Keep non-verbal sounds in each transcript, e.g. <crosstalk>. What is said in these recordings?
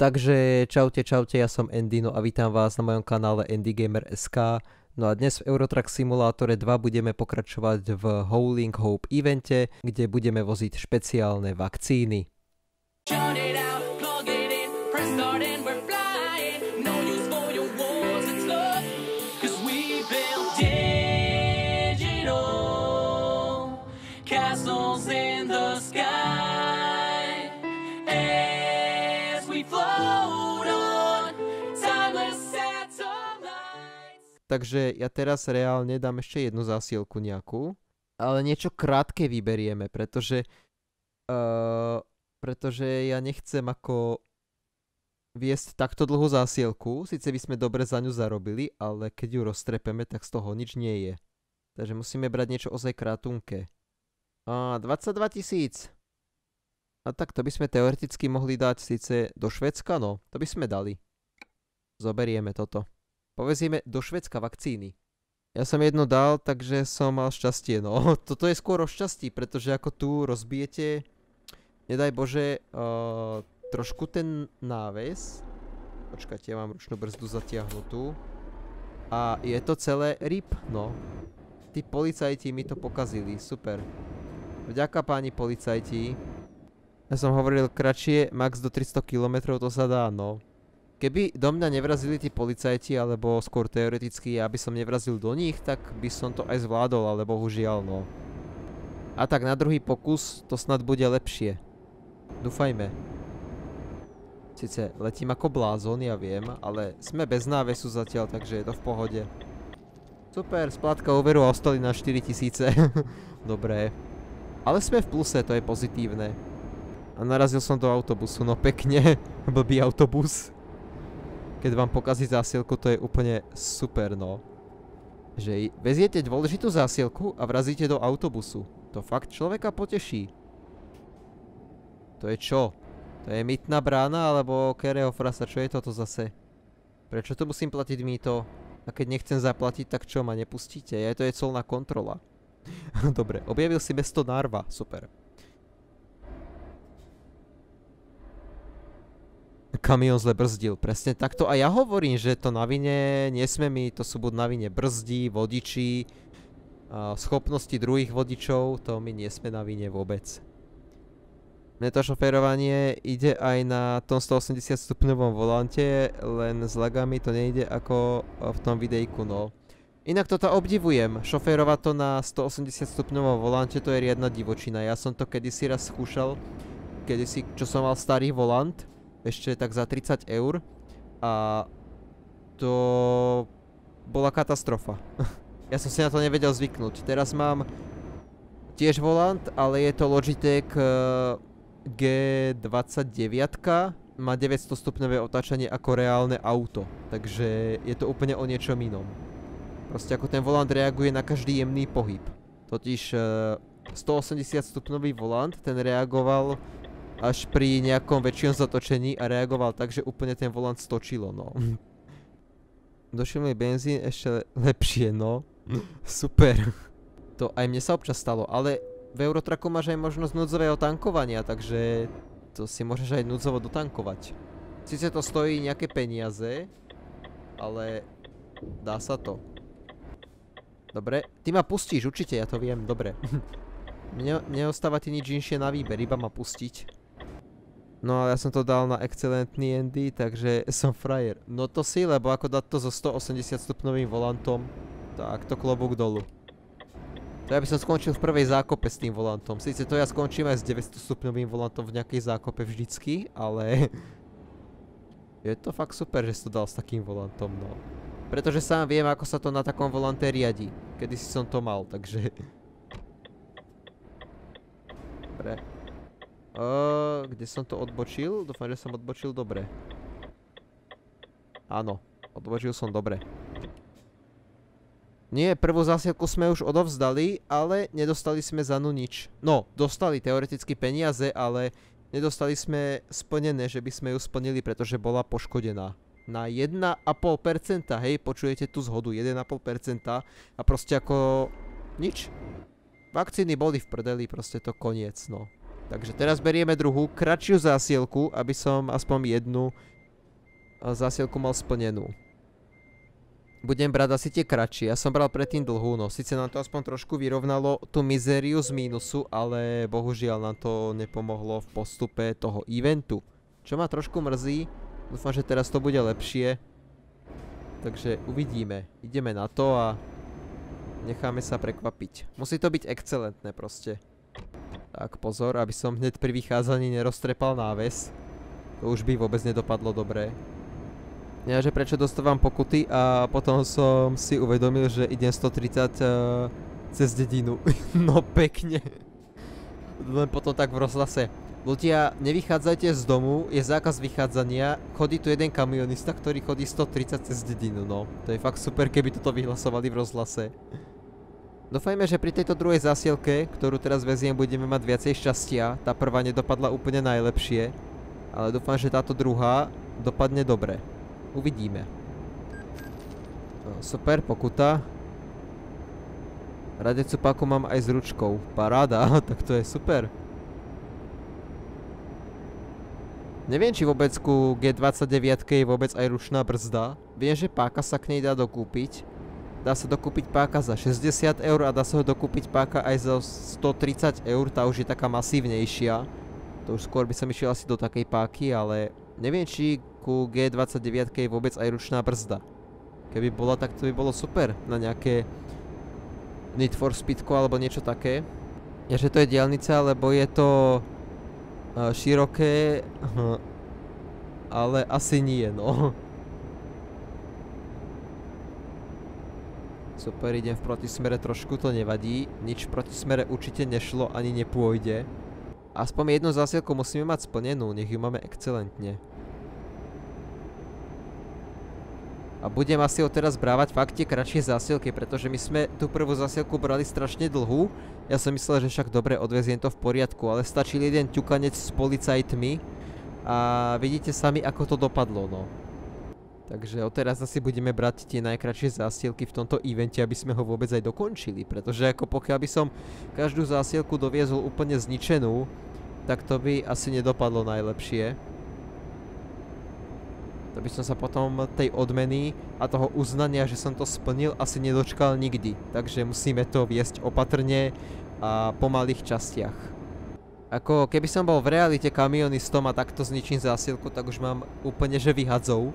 Takže čaute, čaute, ja som Endino a vítam vás na mojom kanále EndyGamer.sk. No a dnes v Eurotrack Simulátore 2 budeme pokračovať v Howling Hope evente, kde budeme voziť špeciálne vakcíny. Shut it out, Takže ja teraz reálne dám ešte jednu zásielku nejakú, ale niečo krátke vyberieme, pretože uh, pretože ja nechcem ako viesť takto dlhú zásielku, síce by sme dobre za ňu zarobili, ale keď ju roztrepeme, tak z toho nič nie je. Takže musíme brať niečo ozaj krátunké. A 22 tisíc. A tak to by sme teoreticky mohli dať síce do Švedska, no, to by sme dali. Zoberieme toto. Povezieme do Švedska vakcíny. Ja som jedno dal, takže som mal šťastie, no. <laughs> Toto je skôr o šťastí, pretože ako tu rozbijete nedaj Bože, uh, trošku ten náves. Počkajte, ja mám ručnú brzdu zatiahnutú. A je to celé RIP, no. Tí policajti mi to pokazili, super. Vďaka páni policajti. Ja som hovoril kratšie, max do 300 km, to sa dá, no. Keby do mňa nevrazili tí policajti, alebo skôr teoreticky ja by som nevrazil do nich, tak by som to aj zvládol, ale bohužiaľ, no. A tak na druhý pokus to snad bude lepšie. Dúfajme. Sice letím ako blázon, ja viem, ale sme bez návesu zatiaľ, takže je to v pohode. Super, splátka overu a ostali na 4000. <laughs> Dobré. Ale sme v pluse, to je pozitívne. A narazil som do autobusu, no pekne. <laughs> Blbý autobus. Keď vám pokazí zásielku, to je úplne super, no. Že veziete dôležitú zásielku a vrazíte do autobusu. To fakt človeka poteší. To je čo? To je mytná brána alebo kerého frasa? Čo je toto zase? Prečo to musím platiť mýto? A keď nechcem zaplatiť, tak čo, ma nepustíte? Je to je colná kontrola. <laughs> Dobre, objavil si mesto Narva. Super. Kamión zle brzdil. Presne takto. A ja hovorím, že to na vine nesme mi, to sú buď na vine brzdi, vodiči, schopnosti druhých vodičov, to my nie sme na vine vôbec. Mne to šoférovanie ide aj na tom 180 stupňovom volante, len s lagami to nejde ako v tom videjku, no. Inak toto obdivujem, šoférovať to na 180 stupňovom volante to je riadna divočina. Ja som to kedysi raz skúšal, kedysi, čo som mal starý volant, ešte tak za 30 eur a to bola katastrofa. <laughs> ja som si na to nevedel zvyknúť. Teraz mám tiež volant, ale je to Logitech uh, G29 má 900 stupňové otáčanie ako reálne auto, takže je to úplne o niečom inom. Proste ako ten volant reaguje na každý jemný pohyb. Totiž 180 stupňový volant, ten reagoval až pri nejakom väčšom zatočení a reagoval tak, že úplne ten volant stočilo, no. <laughs> Došiel mi benzín ešte lepšie, no. Super. To aj mne sa občas stalo, ale v Eurotraku máš aj možnosť núdzového tankovania, takže to si môžeš aj núdzovo dotankovať. Sice to stojí nejaké peniaze, ale dá sa to. Dobre, ty ma pustíš, určite, ja to viem, dobre. <laughs> Mne, neostáva ti nič inšie na výber, iba ma pustiť. No ale ja som to dal na excelentný Andy, takže <laughs> som frajer. No to si, lebo ako dať to so 180 stupnovým volantom, tak to klobúk dolu. To ja by som skončil v prvej zákope s tým volantom. Sice to ja skončím aj s 900 stupňovým volantom v nejakej zákope vždycky, ale... <laughs> Je to fakt super, že si to dal s takým volantom, no. Pretože sám viem, ako sa to na takom volante riadi. Kedy si som to mal, takže... <laughs> Dobre. Kde som to odbočil? Dúfam, že som odbočil dobre. Áno, odbočil som dobre. Nie, prvú zásielku sme už odovzdali, ale nedostali sme za nu nič. No, dostali teoreticky peniaze, ale nedostali sme splnené, že by sme ju splnili, pretože bola poškodená. Na 1,5%, hej, počujete tú zhodu, 1,5% a proste ako nič. Vakcíny boli v prdeli, proste to koniec, no. Takže teraz berieme druhú, kratšiu zásielku, aby som aspoň jednu zásielku mal splnenú. Budem brať asi tie kratšie, ja som bral predtým dlhú, no síce nám to aspoň trošku vyrovnalo tú mizériu z mínusu, ale bohužiaľ nám to nepomohlo v postupe toho eventu. Čo ma trošku mrzí, dúfam, že teraz to bude lepšie. Takže uvidíme, ideme na to a necháme sa prekvapiť. Musí to byť excelentné proste. Tak pozor, aby som hneď pri vychádzaní neroztrepal náves. To už by vôbec nedopadlo dobre. Ja, že prečo dostávam pokuty a potom som si uvedomil, že idem 130 uh, cez dedinu. <laughs> no pekne. Len potom tak v rozhlase. Ľudia, nevychádzajte z domu, je zákaz vychádzania, chodí tu jeden kamionista, ktorý chodí 130 cez dedinu, no. To je fakt super, keby toto vyhlasovali v rozhlase. Dúfajme, že pri tejto druhej zásielke, ktorú teraz veziem, budeme mať viacej šťastia. Tá prvá nedopadla úplne najlepšie, ale dúfam, že táto druhá dopadne dobre. Uvidíme. No, super, pokuta. Radecu páku mám aj s ručkou. Paráda, <laughs> tak to je super. Neviem, či vôbec ku G29 je vôbec aj ručná brzda. Viem, že páka sa k nej dá dokúpiť. Dá sa dokúpiť páka za 60 eur a dá sa ho dokúpiť páka aj za 130 eur, tá už je taká masívnejšia. To už skôr by som išiel asi do takej páky, ale neviem, či ku G29 je vôbec aj ručná brzda. Keby bola, tak to by bolo super na nejaké Need for Speedko alebo niečo také. Je, že to je diálnica, lebo je to uh, široké, ale asi nie, no. Super, idem v protismere, trošku to nevadí. Nič v protismere určite nešlo, ani nepôjde. Aspoň jednu zásielku musíme mať splnenú, nech ju máme excelentne. A budem asi odteraz brávať fakt tie kratšie zásielky, pretože my sme tú prvú zásielku brali strašne dlhú. Ja som myslel, že však dobre, odveziem to v poriadku, ale stačil jeden ťukanec s policajtmi a vidíte sami, ako to dopadlo, no. Takže odteraz asi budeme brať tie najkratšie zásielky v tomto evente, aby sme ho vôbec aj dokončili, pretože ako pokiaľ by som každú zásielku doviezol úplne zničenú, tak to by asi nedopadlo najlepšie to by som sa potom tej odmeny a toho uznania, že som to splnil, asi nedočkal nikdy. Takže musíme to viesť opatrne a po malých častiach. Ako keby som bol v realite kamionistom a takto zničím zásielku, tak už mám úplne že vyhadzov.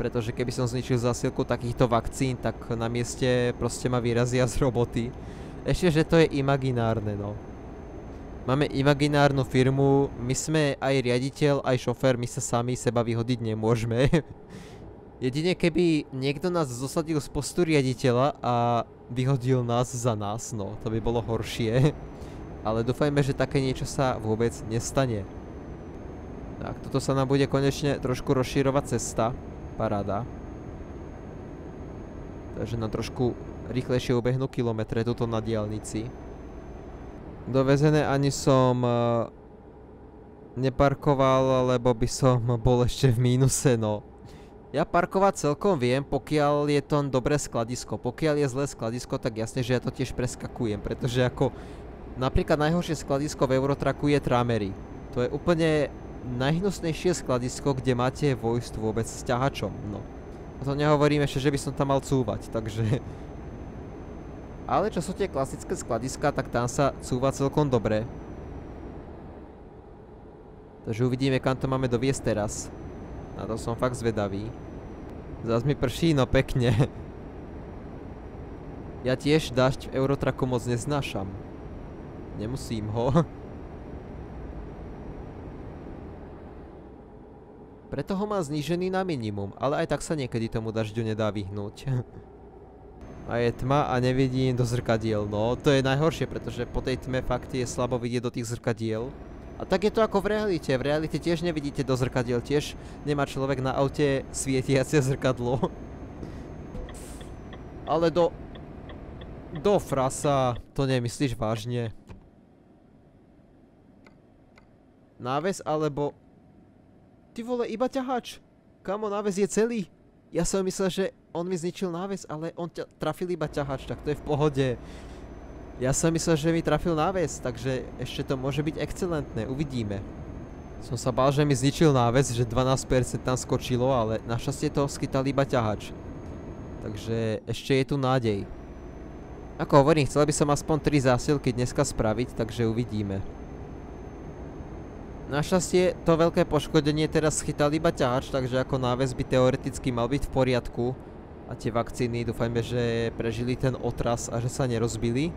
Pretože keby som zničil zásielku takýchto vakcín, tak na mieste proste ma vyrazia <laughs> z roboty. Ešte, že to je imaginárne, no. Máme imaginárnu firmu, my sme aj riaditeľ, aj šofér, my sa sami seba vyhodiť nemôžeme. <laughs> Jedine keby niekto nás zosadil z postu riaditeľa a vyhodil nás za nás, no to by bolo horšie. <laughs> Ale dúfajme, že také niečo sa vôbec nestane. Tak, toto sa nám bude konečne trošku rozšírovať cesta. Paráda. Takže nám trošku rýchlejšie ubehnú kilometre tuto na diálnici. Dovezené ani som uh, neparkoval, lebo by som bol ešte v mínuse, no. Ja parkovať celkom viem, pokiaľ je to dobré skladisko. Pokiaľ je zlé skladisko, tak jasne, že ja to tiež preskakujem, pretože ako napríklad najhoršie skladisko v Eurotraku je Tramery. To je úplne najhnusnejšie skladisko, kde máte vojsť vôbec s ťahačom, no. A to nehovorím ešte, že by som tam mal cúvať, takže ale čo sú tie klasické skladiska, tak tam sa cúva celkom dobre. Takže uvidíme, kam to máme doviesť teraz. Na to som fakt zvedavý. Zas mi prší, no pekne. Ja tiež dažď v Eurotraku moc neznášam. Nemusím ho. <laughs> Preto ho má znížený na minimum, ale aj tak sa niekedy tomu dažďu nedá vyhnúť. <laughs> a je tma a nevidím do zrkadiel. No, to je najhoršie, pretože po tej tme fakt je slabo vidieť do tých zrkadiel. A tak je to ako v realite. V realite tiež nevidíte do zrkadiel, tiež nemá človek na aute svietiace zrkadlo. <laughs> Ale do... Do frasa, to nemyslíš vážne. Náves alebo... Ty vole, iba ťahač. Kamo, náves je celý. Ja som myslel, že on mi zničil náves, ale on ťa, trafil iba ťahač, tak to je v pohode. Ja som myslel, že mi trafil náves, takže ešte to môže byť excelentné, uvidíme. Som sa bál, že mi zničil náves, že 12% tam skočilo, ale našťastie to skytal iba ťahač. Takže ešte je tu nádej. Ako hovorím, chcel by som aspoň 3 zásilky dneska spraviť, takže uvidíme. Našťastie to veľké poškodenie teraz schytal iba ťahač, takže ako náves by teoreticky mal byť v poriadku. A tie vakcíny dúfajme, že prežili ten otras a že sa nerozbili.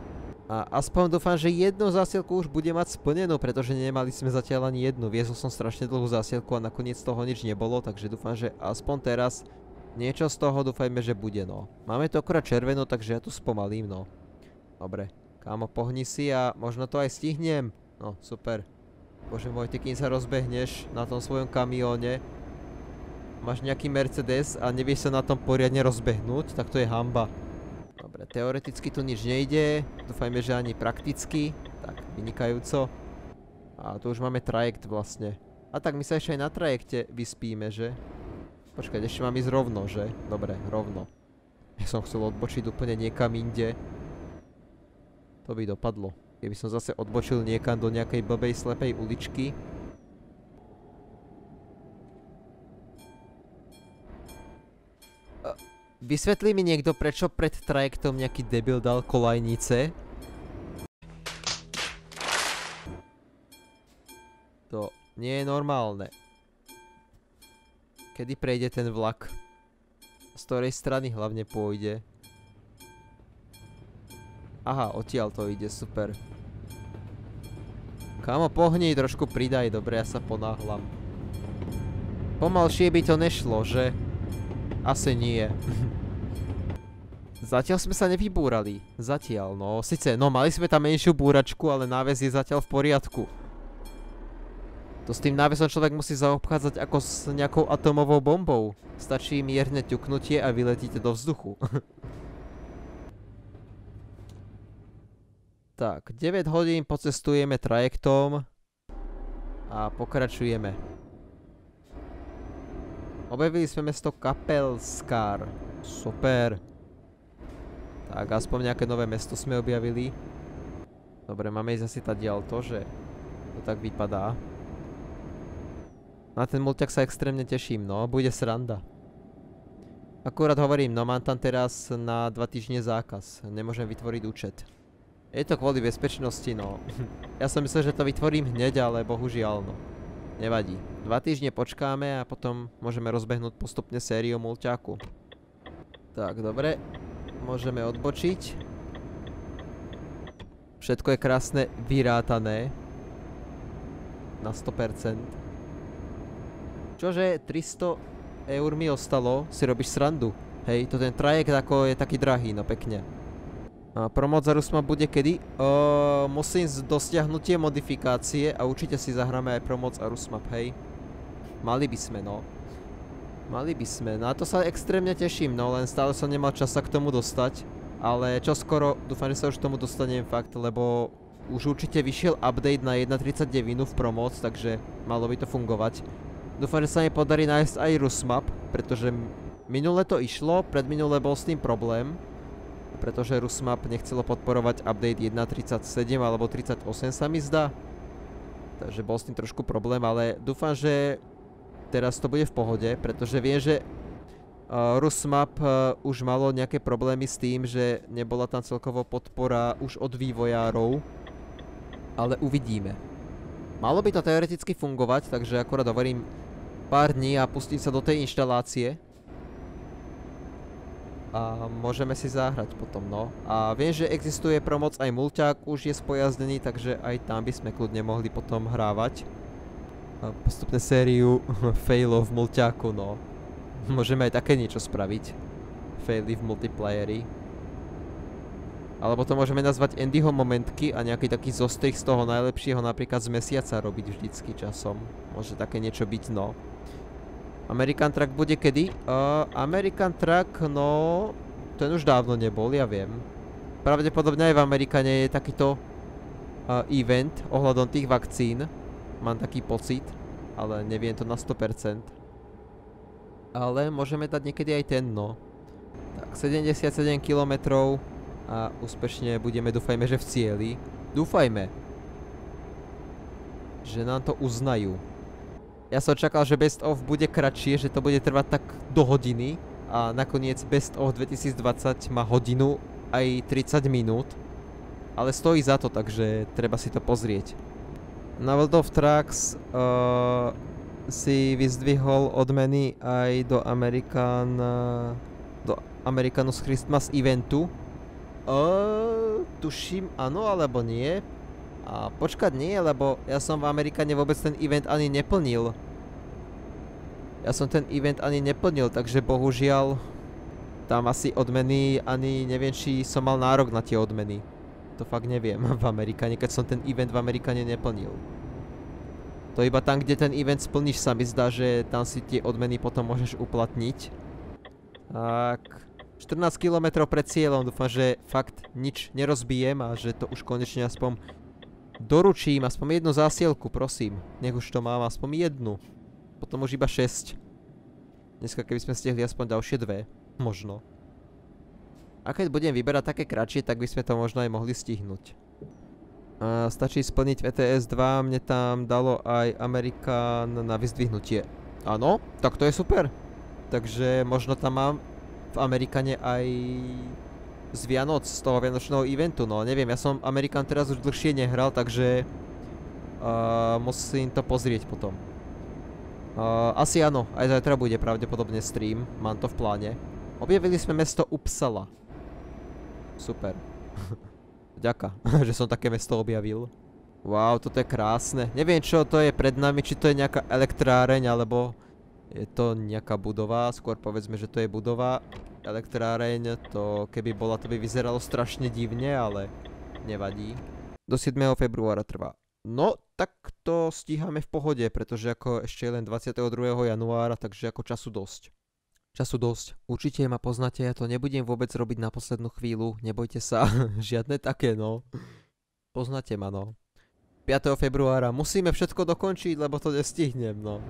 A aspoň dúfam, že jednu zásielku už bude mať splnenú, pretože nemali sme zatiaľ ani jednu. Viezol som strašne dlhú zásielku a nakoniec toho nič nebolo, takže dúfam, že aspoň teraz niečo z toho dúfajme, že bude no. Máme to akorát červenú, takže ja tu spomalím no. Dobre, kámo pohni si a možno to aj stihnem. No, super. Bože môj, ty kým sa rozbehneš na tom svojom kamióne, máš nejaký Mercedes a nevieš sa na tom poriadne rozbehnúť, tak to je hamba. Dobre, teoreticky tu nič nejde, dúfajme, že ani prakticky. Tak, vynikajúco. A tu už máme trajekt vlastne. A tak my sa ešte aj na trajekte vyspíme, že? Počkaj, ešte mám ísť rovno, že? Dobre, rovno. Ja som chcel odbočiť úplne niekam inde. To by dopadlo. Keby som zase odbočil niekam do nejakej blbej slepej uličky. Vysvetlí mi niekto, prečo pred trajektom nejaký debil dal kolajnice? To nie je normálne. Kedy prejde ten vlak? Z ktorej strany hlavne pôjde? Aha, odtiaľ to ide, super. Kámo, pohni, trošku pridaj, dobre, ja sa ponáhlam. Pomalšie by to nešlo, že? Asi nie. <laughs> Zatiaľ sme sa nevybúrali. Zatiaľ, no. Sice, no mali sme tam menšiu búračku, ale náves je zatiaľ v poriadku. To s tým návesom človek musí zaobchádzať ako s nejakou atomovou bombou. Stačí mierne ťuknutie a vyletíte do vzduchu. <laughs> tak, 9 hodín pocestujeme trajektom a pokračujeme. Objavili sme mesto Kapelskár. Super. Tak, aspoň nejaké nové mesto sme objavili. Dobre, máme ísť asi tadiaľ to, že to tak vypadá. Na ten mulťak sa extrémne teším, no, bude sranda. Akurát hovorím, no mám tam teraz na dva týždne zákaz, nemôžem vytvoriť účet. Je to kvôli bezpečnosti, no. ja som myslel, že to vytvorím hneď, ale bohužiaľ, no. Nevadí. Dva týždne počkáme a potom môžeme rozbehnúť postupne sériu mulťaku. Tak, dobre môžeme odbočiť. Všetko je krásne vyrátané. Na 100%. Čože 300 eur mi ostalo, si robíš srandu. Hej, to ten trajekt ako je taký drahý, no pekne. Promoc Rusma bude kedy? Uh, musím dosiahnutie modifikácie a určite si zahráme aj promoc a Rusmap, hej. Mali by sme, no. Mali by sme, na to sa extrémne teším, no len stále som nemal čas k tomu dostať. Ale čo skoro, dúfam, že sa už k tomu dostanem fakt, lebo už určite vyšiel update na 1.39 v promoc, takže malo by to fungovať. Dúfam, že sa mi podarí nájsť aj Rusmap, pretože minule to išlo, predminule bol s tým problém. Pretože Rusmap nechcelo podporovať update 1.37 alebo 38 sa mi zdá. Takže bol s tým trošku problém, ale dúfam, že teraz to bude v pohode, pretože viem, že uh, Rusmap uh, už malo nejaké problémy s tým, že nebola tam celkovo podpora už od vývojárov, ale uvidíme. Malo by to teoreticky fungovať, takže akorát hovorím pár dní a pustím sa do tej inštalácie. A môžeme si zahrať potom, no. A viem, že existuje promoc aj mulťák, už je spojaznený, takže aj tam by sme kľudne mohli potom hrávať postupne sériu <laughs> failov v mulťáku, no. Môžeme aj také niečo spraviť. Faily v multiplayeri. Alebo to môžeme nazvať Andyho momentky a nejaký taký zostrih z toho najlepšieho napríklad z mesiaca robiť vždycky časom. Môže také niečo byť, no. American Truck bude kedy? Uh, American Truck, no... Ten už dávno nebol, ja viem. Pravdepodobne aj v Amerikane je takýto uh, event ohľadom tých vakcín. Mám taký pocit, ale neviem to na 100%. Ale môžeme dať niekedy aj ten, no. Tak, 77 km a úspešne budeme, dúfajme, že v cieli. Dúfajme, že nám to uznajú. Ja som čakal, že Best of bude kratšie, že to bude trvať tak do hodiny a nakoniec Best of 2020 má hodinu aj 30 minút. Ale stojí za to, takže treba si to pozrieť. Na World of Trucks uh, si vyzdvihol odmeny aj do American... Uh, do Americanus Christmas eventu. Uh, tuším áno alebo nie. A počkať nie, lebo ja som v Amerikane vôbec ten event ani neplnil. Ja som ten event ani neplnil, takže bohužiaľ tam asi odmeny ani neviem, či som mal nárok na tie odmeny. To fakt neviem <laughs> v Amerikane, keď som ten event v Amerikane neplnil. To iba tam, kde ten event splníš sa mi zdá, že tam si tie odmeny potom môžeš uplatniť. Tak... 14 km pred cieľom, dúfam, že fakt nič nerozbijem a že to už konečne aspoň doručím, aspoň jednu zásielku, prosím. Nech už to mám aspoň jednu. Potom už iba 6. Dneska keby sme stihli aspoň ďalšie dve. Možno. A keď budem vyberať také kratšie, tak by sme to možno aj mohli stihnúť. Stačí splniť VTS 2, mne tam dalo aj Amerikan na vyzdvihnutie. Áno, tak to je super. Takže možno tam mám v Amerikane aj z Vianoc, z toho Vianočného eventu, no neviem, ja som Amerikan teraz už dlhšie nehral, takže uh, musím to pozrieť potom. Uh, asi áno, aj zajtra bude pravdepodobne stream, mám to v pláne. Objavili sme mesto Uppsala. Super. <laughs> Ďaka, <laughs> že som také mesto objavil. Wow, toto je krásne. Neviem čo to je pred nami, či to je nejaká elektráreň, alebo je to nejaká budova. Skôr povedzme, že to je budova. Elektráreň, to keby bola, to by vyzeralo strašne divne, ale nevadí. Do 7. februára trvá. No, tak to stíhame v pohode, pretože ako ešte len 22. januára, takže ako času dosť. Času dosť. Určite ma poznáte, ja to nebudem vôbec robiť na poslednú chvíľu, nebojte sa, <laughs> žiadne také no. Poznáte ma no. 5. februára musíme všetko dokončiť, lebo to nestihnem no.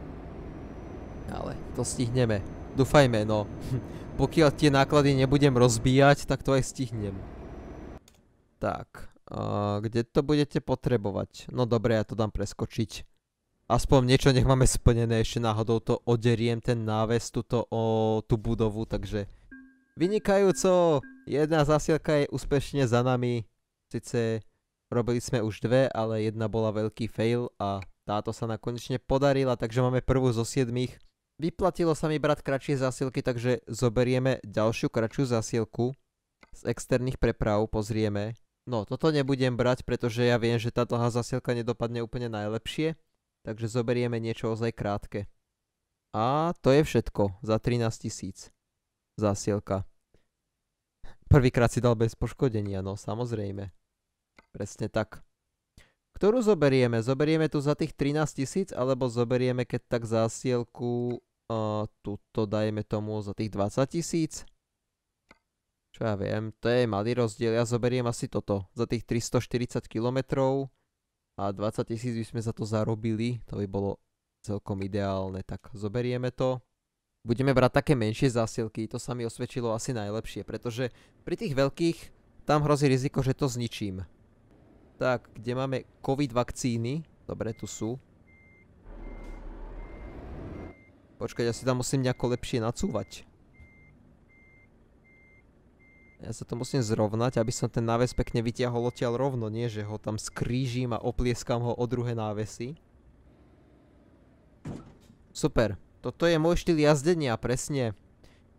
Ale to stihneme. Dúfajme no. <laughs> Pokiaľ tie náklady nebudem rozbíjať, tak to aj stihnem. Tak, uh, kde to budete potrebovať? No dobre, ja to dám preskočiť aspoň niečo nech máme splnené, ešte náhodou to oderiem ten náves tuto o tú budovu, takže vynikajúco, jedna zasielka je úspešne za nami, sice robili sme už dve, ale jedna bola veľký fail a táto sa nakonečne podarila, takže máme prvú zo siedmých. Vyplatilo sa mi brať kratšie zasielky, takže zoberieme ďalšiu kratšiu zasielku z externých preprav, pozrieme. No, toto nebudem brať, pretože ja viem, že tá dlhá zasielka nedopadne úplne najlepšie. Takže zoberieme niečo ozaj krátke. A to je všetko za 13 tisíc. Zásielka. Prvýkrát si dal bez poškodenia, no samozrejme. Presne tak. Ktorú zoberieme? Zoberieme tu za tých 13 tisíc, alebo zoberieme keď tak zásielku uh, tuto dajme tomu za tých 20 tisíc? Čo ja viem, to je malý rozdiel, ja zoberiem asi toto, za tých 340 kilometrov a 20 tisíc by sme za to zarobili, to by bolo celkom ideálne, tak zoberieme to. Budeme brať také menšie zásielky, to sa mi osvedčilo asi najlepšie, pretože pri tých veľkých tam hrozí riziko, že to zničím. Tak, kde máme covid vakcíny? Dobre, tu sú. Počkať, ja si tam musím nejako lepšie nacúvať. Ja sa to musím zrovnať, aby som ten náves pekne vytiahol odtiaľ rovno, nie že ho tam skrížim a oplieskam ho o druhé návesy. Super, toto je môj štýl jazdenia, presne.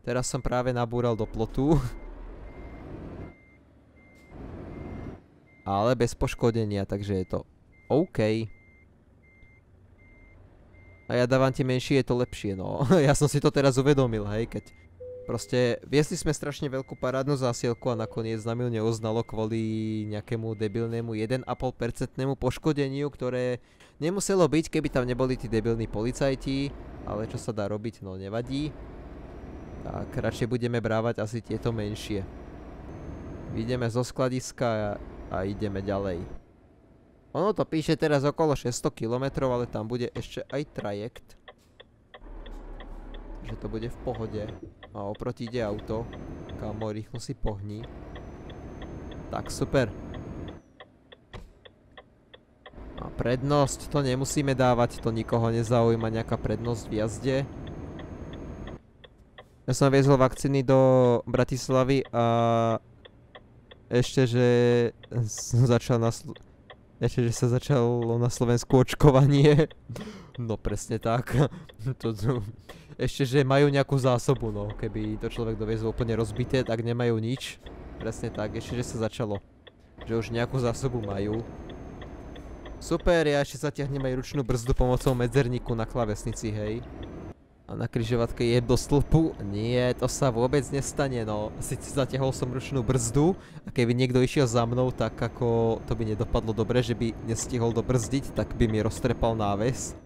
Teraz som práve nabúral do plotu. <laughs> Ale bez poškodenia, takže je to OK. A ja dávam tie menšie, je to lepšie, no. <laughs> ja som si to teraz uvedomil, hej, keď Proste viesli sme strašne veľkú parádnu zásielku a nakoniec nám ju neoznalo kvôli nejakému debilnému 1,5% poškodeniu, ktoré nemuselo byť, keby tam neboli tí debilní policajti, ale čo sa dá robiť, no nevadí. Tak radšej budeme brávať asi tieto menšie. Ideme zo skladiska a, ideme ďalej. Ono to píše teraz okolo 600 km, ale tam bude ešte aj trajekt. Že to bude v pohode. A oproti ide auto. Kámo, rýchlo si pohni. Tak, super. A prednosť, to nemusíme dávať, to nikoho nezaujíma nejaká prednosť v jazde. Ja som viezol vakcíny do Bratislavy a ešte, že som začal na Slo- ešte, že sa začalo na Slovensku očkovanie. No presne tak. to, to, ešte, že majú nejakú zásobu, no. Keby to človek doviezol úplne rozbité, tak nemajú nič. Presne tak, ešte, že sa začalo. Že už nejakú zásobu majú. Super, ja ešte zatiahnem aj ručnú brzdu pomocou medzerníku na klavesnici, hej. Na kryžovatke je do stĺpu? Nie, to sa vôbec nestane, no. Sice zatiahol som ručnú brzdu a keby niekto išiel za mnou, tak ako to by nedopadlo dobre, že by nestihol dobrzdiť, tak by mi roztrepal náves.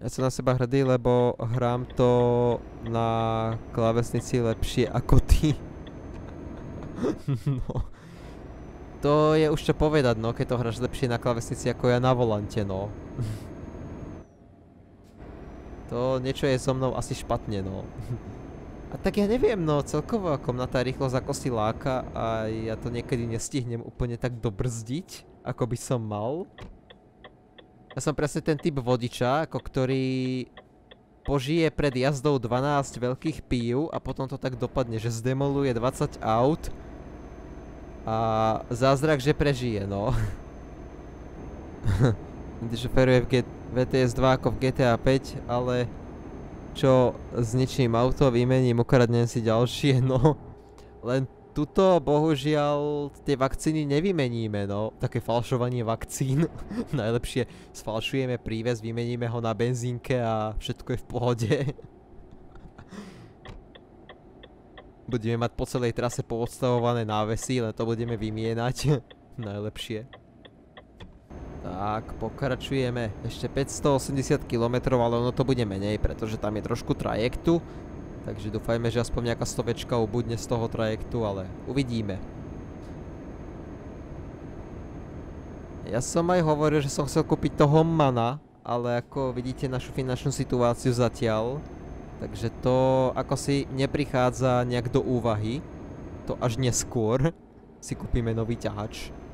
Ja som na seba hrdý, lebo hrám to na klávesnici lepšie ako ty. <laughs> no. To je už čo povedať, no, keď to hráš lepšie na klávesnici ako ja na volante, no. To niečo je so mnou asi špatne, no. A tak ja neviem, no celkovo ako mňa tá rýchlosť ako si láka a ja to niekedy nestihnem úplne tak dobrzdiť, ako by som mal. Ja som presne ten typ vodiča, ako ktorý požije pred jazdou 12 veľkých pív a potom to tak dopadne, že zdemoluje 20 aut a zázrak, že prežije, no. <laughs> Šoferuje G- VTS 2 ako v GTA 5, ale čo zničím auto, vymením, ukradnem si ďalšie, <laughs> no. Len tuto bohužiaľ tie vakcíny nevymeníme, no. Také falšovanie vakcín. <laughs> Najlepšie sfalšujeme príves, vymeníme ho na benzínke a všetko je v pohode. <laughs> budeme mať po celej trase poodstavované návesy, len to budeme vymienať. Najlepšie. Tak, pokračujeme. Ešte 580 km, ale ono to bude menej, pretože tam je trošku trajektu. Takže dúfajme, že aspoň nejaká stovečka ubudne z toho trajektu, ale uvidíme. Ja som aj hovoril, že som chcel kúpiť toho mana, ale ako vidíte našu finančnú situáciu zatiaľ, takže to ako si neprichádza nejak do úvahy. To až neskôr si kúpime nový ťahač.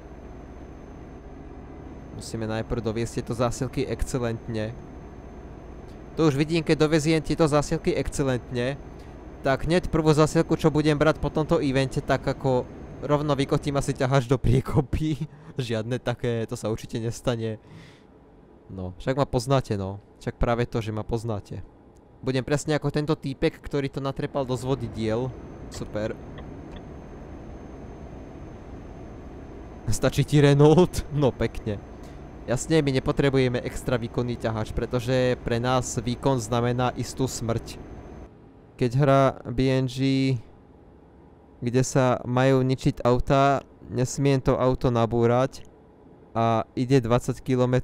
Musíme najprv doviesť tieto zásilky excelentne. Tu už vidím, keď doveziem tieto zásilky excelentne, tak hneď prvú zásilku, čo budem brať po tomto evente, tak ako rovno vykotím asi ťahač do priekopy. <laughs> Žiadne také, to sa určite nestane. No, však ma poznáte, no. Však práve to, že ma poznáte. Budem presne ako tento týpek, ktorý to natrepal do zvodidiel. Super. Stačí ti Renault? No pekne. Jasne, my nepotrebujeme extra výkonný ťahač, pretože pre nás výkon znamená istú smrť. Keď hra BNG, kde sa majú ničiť auta, nesmiem to auto nabúrať a ide 20 km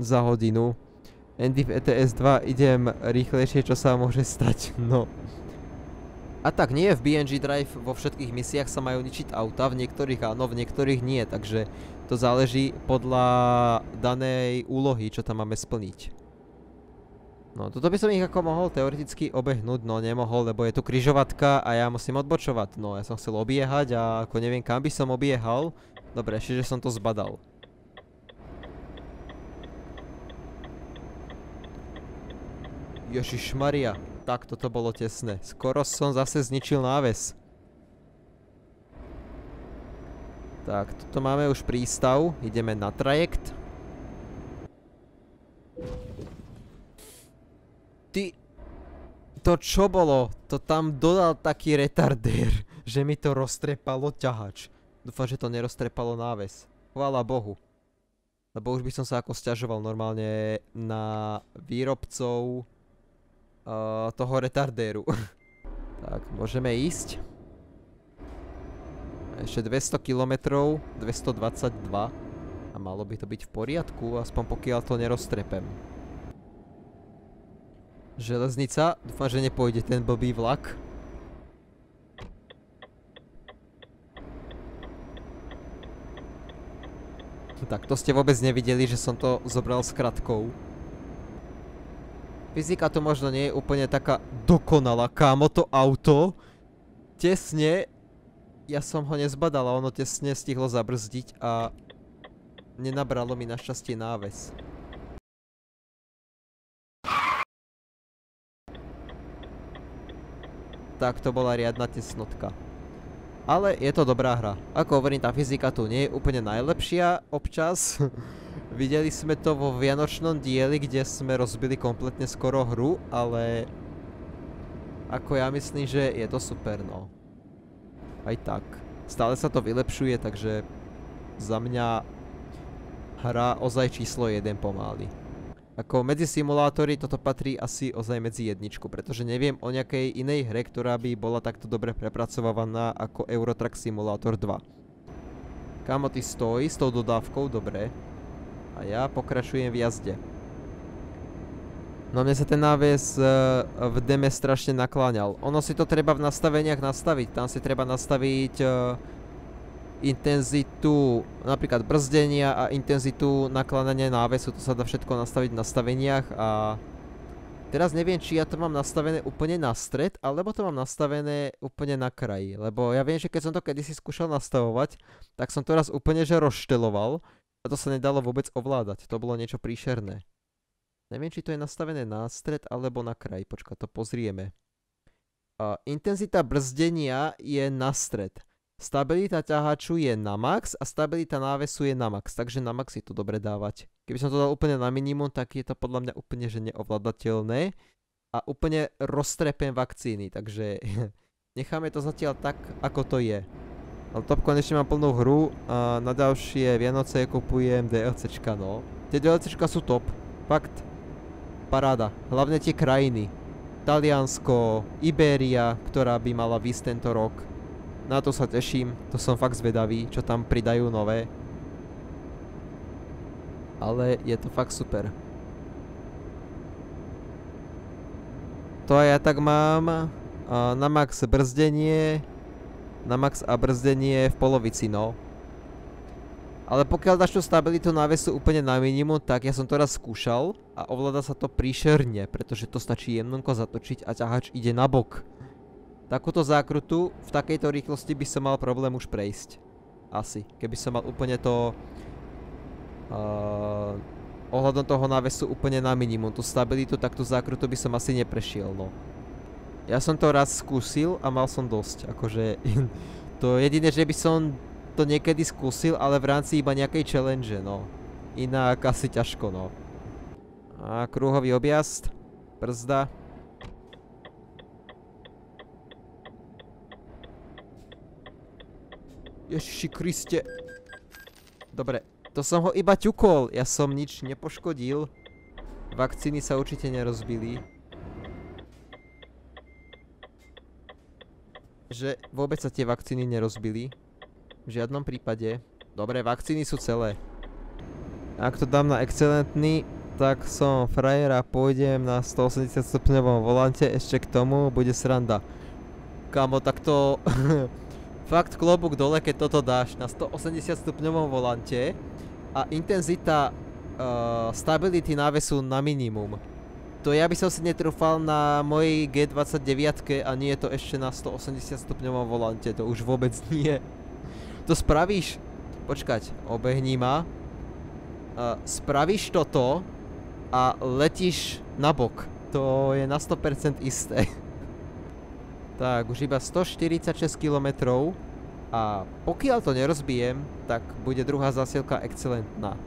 za hodinu. Andy v ETS 2 idem rýchlejšie, čo sa môže stať, no. A tak nie, v BNG Drive vo všetkých misiách sa majú ničiť auta, v niektorých áno, v niektorých nie, takže to záleží podľa danej úlohy, čo tam máme splniť. No, toto by som ich ako mohol teoreticky obehnúť, no nemohol, lebo je tu kryžovatka a ja musím odbočovať. No, ja som chcel obiehať a ako neviem kam by som obiehal. Dobre, ešte že som to zbadal. Ježiš Maria. Tak, toto bolo tesné. Skoro som zase zničil náves. Tak, toto máme už prístav. Ideme na trajekt. Ty... To čo bolo? To tam dodal taký retardér, <laughs> že mi to roztrepalo ťahač. Dúfam, že to neroztrepalo náves. Chvála Bohu. Lebo už by som sa ako stiažoval normálne na výrobcov uh, toho retardéru. <laughs> tak, môžeme ísť. Ešte 200 km, 222 a malo by to byť v poriadku, aspoň pokiaľ to neroztrepem. Železnica, dúfam, že nepôjde ten blbý vlak. Tak to ste vôbec nevideli, že som to zobral s kratkou. Fyzika to možno nie je úplne taká dokonalá, kámo to auto tesne ja som ho nezbadal a ono tesne stihlo zabrzdiť a nenabralo mi našťastie náves. Tak to bola riadna tesnotka. Ale je to dobrá hra. Ako hovorím, tá fyzika tu nie je úplne najlepšia občas. <laughs> Videli sme to vo Vianočnom dieli, kde sme rozbili kompletne skoro hru, ale... Ako ja myslím, že je to super, no. Aj tak. Stále sa to vylepšuje, takže... Za mňa... Hra ozaj číslo 1 pomaly. Ako medzi simulátory toto patrí asi ozaj medzi jedničku, pretože neviem o nejakej inej hre, ktorá by bola takto dobre prepracovaná ako Eurotrack Simulator 2. Kámo, ty stojí s tou dodávkou, dobre. A ja pokračujem v jazde. No mne sa ten náves uh, v deme strašne nakláňal. Ono si to treba v nastaveniach nastaviť. Tam si treba nastaviť uh, intenzitu napríklad brzdenia a intenzitu nakladania návesu, to sa dá všetko nastaviť v nastaveniach a teraz neviem, či ja to mám nastavené úplne na stred, alebo to mám nastavené úplne na kraji, lebo ja viem, že keď som to kedysi skúšal nastavovať, tak som to raz úplne že rozšteloval a to sa nedalo vôbec ovládať, to bolo niečo príšerné. Neviem, či to je nastavené na stred alebo na kraj, počka, to pozrieme. Uh, intenzita brzdenia je na stred. Stabilita ťahaču je na max a stabilita návesu je na max, takže na max je to dobre dávať. Keby som to dal úplne na minimum, tak je to podľa mňa úplne že neovladateľné a úplne roztrepem vakcíny, takže <laughs> necháme to zatiaľ tak, ako to je. Ale top konečne mám plnú hru a na ďalšie Vianoce kupujem DLCčka, no. Tie DLCčka sú top, fakt. Paráda, hlavne tie krajiny. Taliansko, Iberia, ktorá by mala vysť tento rok, na to sa teším, to som fakt zvedavý, čo tam pridajú nové. Ale je to fakt super. To aj ja tak mám. A na max brzdenie. Na max a brzdenie v polovici, no. Ale pokiaľ dáš tú stabilitu návesu úplne na minimum, tak ja som to raz skúšal a ovláda sa to príšerne, pretože to stačí jemnonko zatočiť a ťahač ide na bok. Takúto zákrutu v takejto rýchlosti by som mal problém už prejsť. Asi. Keby som mal úplne to... Uh, ohľadom toho návesu úplne na minimum. Tú stabilitu, tak tú zákrutu by som asi neprešiel, no. Ja som to raz skúsil a mal som dosť. Akože... <laughs> to jediné, že by som to niekedy skúsil, ale v rámci iba nejakej challenge, no. Inak asi ťažko, no. A krúhový objazd. Brzda. Ježiši Kriste. Dobre, to som ho iba ťukol. Ja som nič nepoškodil. Vakcíny sa určite nerozbili. Že vôbec sa tie vakcíny nerozbili. V žiadnom prípade. Dobre, vakcíny sú celé. Ak to dám na excelentný, tak som frajer pôjdem na 180 stupňovom volante. Ešte k tomu bude sranda. Kamo, tak to... <laughs> fakt klobúk dole, keď toto dáš na 180 stupňovom volante a intenzita uh, stability návesu na minimum. To ja by som si netrúfal na mojej G29 a nie je to ešte na 180 stupňovom volante, to už vôbec nie. To spravíš, počkať, obehni ma, uh, spravíš toto a letíš na bok. To je na 100% isté. <laughs> Tak, už iba 146 km a pokiaľ to nerozbijem, tak bude druhá zasielka excelentná.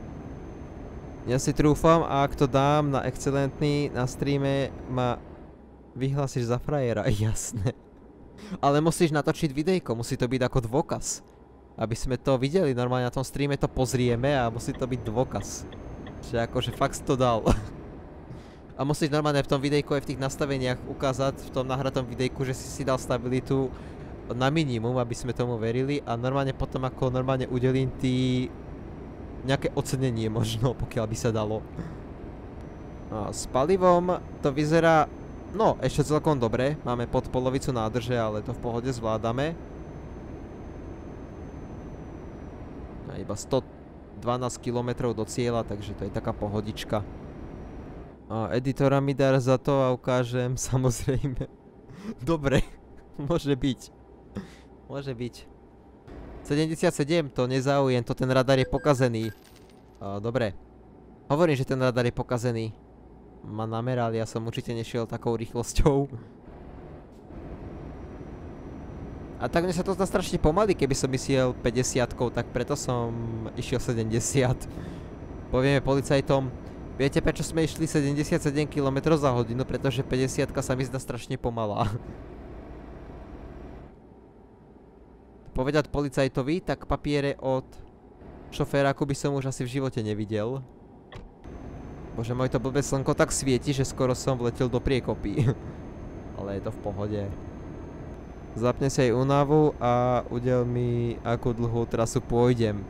Ja si trúfam a ak to dám na excelentný na streame, ma vyhlásiš za frajera, <laughs> jasné. Ale musíš natočiť videjko, musí to byť ako dôkaz. Aby sme to videli, normálne na tom streame to pozrieme a musí to byť dôkaz. Že akože fakt to dal. <laughs> A musíš normálne v tom videjku aj v tých nastaveniach ukázať, v tom nahratom videjku, že si si dal stabilitu na minimum, aby sme tomu verili a normálne potom ako normálne udelím ty nejaké ocenenie možno, pokiaľ by sa dalo. No, s palivom to vyzerá, no ešte celkom dobre, máme pod polovicu nádrže, ale to v pohode zvládame. A iba 112 km do cieľa, takže to je taká pohodička. A editora mi dar za to a ukážem, <laughs> samozrejme. Dobre, <laughs> môže byť. Môže byť. 77, to nezaujem, to ten radar je pokazený. Dobre. Hovorím, že ten radar je pokazený. Ma nameral, ja som určite nešiel takou rýchlosťou. A tak mne sa to zdá strašne pomaly, keby som išiel 50 tak preto som išiel 70. Povieme policajtom, viete prečo sme išli 77 km za hodinu, pretože 50 sa mi zdá strašne pomalá. Povedať policajtovi, tak papiere od šoféra ako by som už asi v živote nevidel. Bože môj, to blbé slnko tak svieti, že skoro som vletel do priekopy. <laughs> Ale je to v pohode. Zapne si aj únavu a udel mi, akú dlhú trasu pôjdem.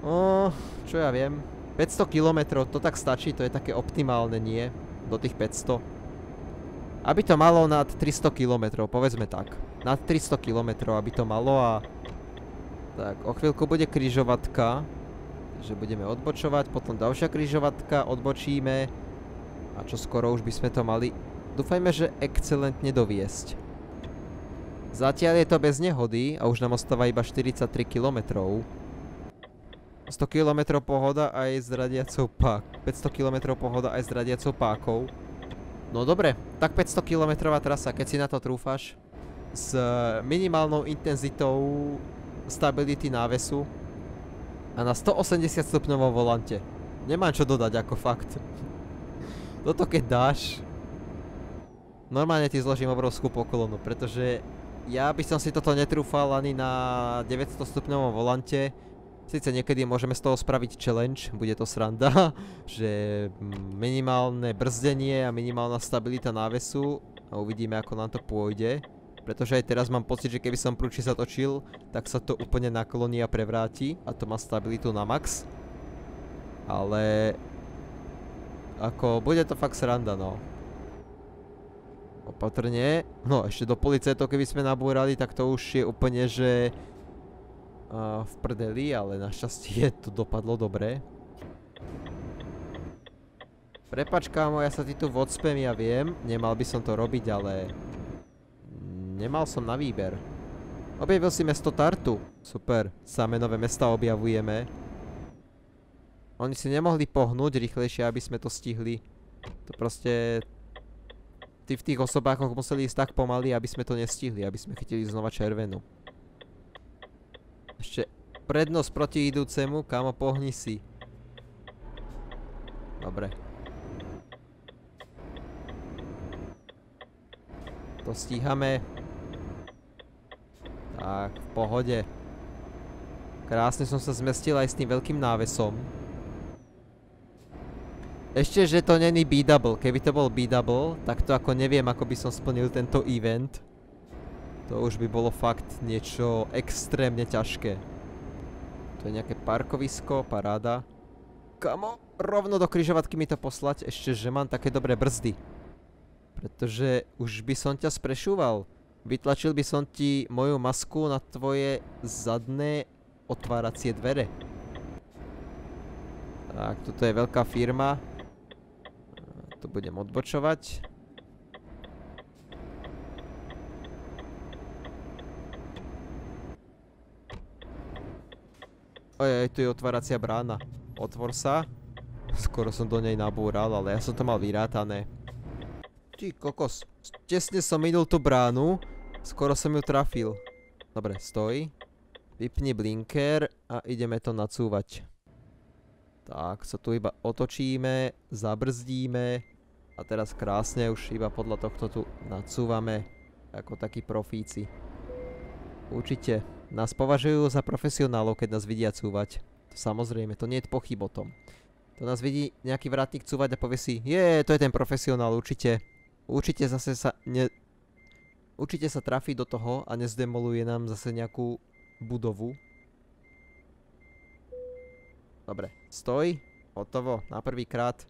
O, čo ja viem. 500 km, to tak stačí, to je také optimálne, nie? Do tých 500. Aby to malo nad 300 km, povedzme tak nad 300 km, aby to malo a tak, o chvíľku bude kryžovatka, že budeme odbočovať, potom ďalšia kryžovatka, odbočíme a čo skoro už by sme to mali, dúfajme, že excelentne doviesť. Zatiaľ je to bez nehody a už nám ostáva iba 43 km. 100 km pohoda aj s radiacou pák. 500 km pohoda aj s radiacou pákou. No dobre, tak 500 km trasa, keď si na to trúfaš s minimálnou intenzitou stability návesu a na 180 stupňovom volante. Nemám čo dodať ako fakt. <laughs> Toto keď dáš, normálne ti zložím obrovskú poklonu, pretože ja by som si toto netrúfal ani na 900 stupňovom volante. Sice niekedy môžeme z toho spraviť challenge, bude to sranda, <laughs> že minimálne brzdenie a minimálna stabilita návesu a uvidíme ako nám to pôjde. Pretože aj teraz mám pocit, že keby som prúči zatočil, tak sa to úplne nakloní a prevráti a to má stabilitu na max. Ale... Ako, bude to fakt sranda, no. Opatrne. No, ešte do policajtov keby sme nabúrali, tak to už je úplne, že... Uh, v prdeli, ale našťastie to dopadlo dobre. Prepač kámo, ja sa ti tu vodspem, ja viem, nemal by som to robiť, ale Nemal som na výber. Objavil si mesto Tartu. Super, samé nové mesta objavujeme. Oni si nemohli pohnúť rýchlejšie, aby sme to stihli. To proste... Ty v tých osobákoch museli ísť tak pomaly, aby sme to nestihli, aby sme chytili znova červenú. Ešte prednosť proti idúcemu, kamo pohni si. Dobre. To stíhame. Tak, v pohode. Krásne som sa zmestil aj s tým veľkým návesom. Ešte, že to není B-double. Keby to bol B-double, tak to ako neviem, ako by som splnil tento event. To už by bolo fakt niečo extrémne ťažké. To je nejaké parkovisko, paráda. Kamo, rovno do kryžovatky mi to poslať, ešte, že mám také dobré brzdy. Pretože už by som ťa sprešúval. Vytlačil by som ti moju masku na tvoje zadné otváracie dvere. Tak, toto je veľká firma. Tu budem odbočovať. Ojej, tu je otváracia brána. Otvor sa. Skoro som do nej nabúral, ale ja som to mal vyrátané. Ty kokos. Tesne som minul tú bránu. Skoro som ju trafil. Dobre, stoj. Vypni blinker a ideme to nacúvať. Tak, sa tu iba otočíme, zabrzdíme a teraz krásne už iba podľa tohto tu nacúvame ako takí profíci. Určite. Nás považujú za profesionálov, keď nás vidia cúvať. To samozrejme, to nie je pochyb o tom. To nás vidí nejaký vrátnik cúvať a povie si, je, to je ten profesionál, určite. Určite zase sa ne, Určite sa trafí do toho a nezdemoluje nám zase nejakú budovu. Dobre, stoj, hotovo, na prvý krát.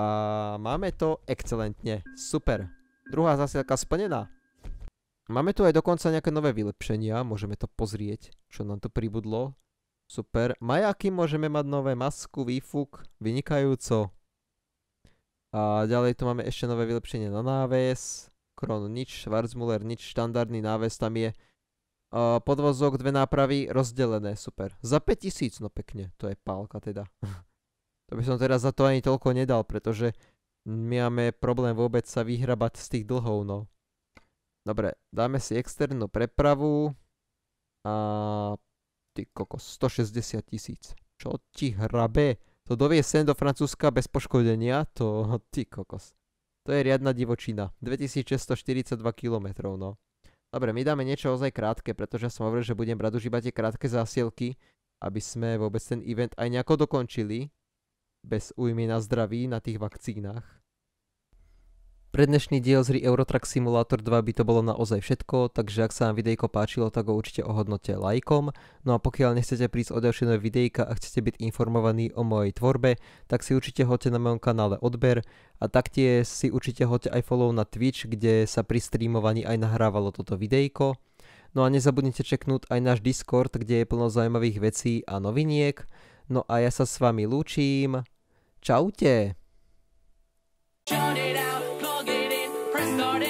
A máme to excelentne, super. Druhá zasielka splnená. Máme tu aj dokonca nejaké nové vylepšenia, môžeme to pozrieť, čo nám to pribudlo. Super, majaky môžeme mať nové, masku, výfuk, vynikajúco. A ďalej tu máme ešte nové vylepšenie na náves. Kron nič, Schwarzmuller nič, štandardný náves tam je. Uh, podvozok, dve nápravy, rozdelené, super. Za 5000, no pekne, to je pálka teda. <laughs> to by som teraz za to ani toľko nedal, pretože my máme problém vôbec sa vyhrabať z tých dlhov, no. Dobre, dáme si externú prepravu a ty kokos, 160 tisíc. Čo ti hrabe? To dovie sem do Francúzska bez poškodenia? To, ty kokos. To je riadna divočina. 2642 km, no. Dobre, my dáme niečo ozaj krátke, pretože som hovoril, že budem brať už iba tie krátke zásielky, aby sme vôbec ten event aj nejako dokončili bez újmy na zdraví na tých vakcínach. Pre dnešný diel z Eurotrack Simulator 2 by to bolo naozaj všetko, takže ak sa vám videjko páčilo, tak ho určite ohodnote lajkom. No a pokiaľ nechcete prísť o ďalšie nové videjka a chcete byť informovaní o mojej tvorbe, tak si určite hoďte na mojom kanále odber a taktiež si určite hoďte aj follow na Twitch, kde sa pri streamovaní aj nahrávalo toto videjko. No a nezabudnite čeknúť aj náš Discord, kde je plno zaujímavých vecí a noviniek. No a ja sa s vami lúčim. Čaute! Shout it out, story.